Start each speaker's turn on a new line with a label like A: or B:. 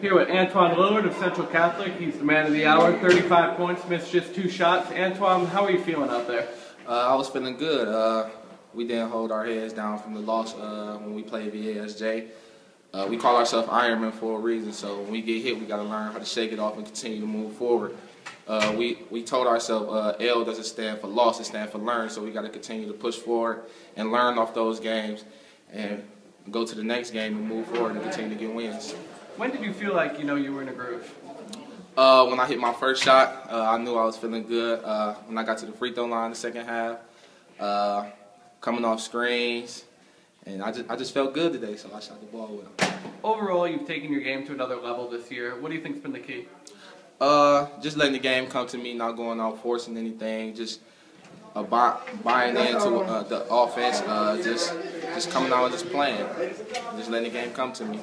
A: Here with Antwon Lillard of Central Catholic. He's the man of the hour, 35 points, missed just two shots. Antoine, how are you feeling out there?
B: Uh, I was feeling good. Uh, we didn't hold our heads down from the loss uh, when we played VASJ. Uh, we call ourselves Ironman for a reason, so when we get hit, we got to learn how to shake it off and continue to move forward. Uh, we, we told ourselves uh, L doesn't stand for loss, it stands for learn, so we got to continue to push forward and learn off those games and go to the next game and move forward and continue to get wins.
A: When did you feel like you know you were in a groove?
B: Uh, when I hit my first shot, uh, I knew I was feeling good. Uh, when I got to the free throw line the second half, uh, coming off screens, and I just I just felt good today, so I shot the ball with them.
A: Overall, you've taken your game to another level this year. What do you think's been the key?
B: Uh, just letting the game come to me, not going out forcing anything, just uh, buy, buying into uh, the offense, uh, just just coming out and just playing, just letting the game come to me.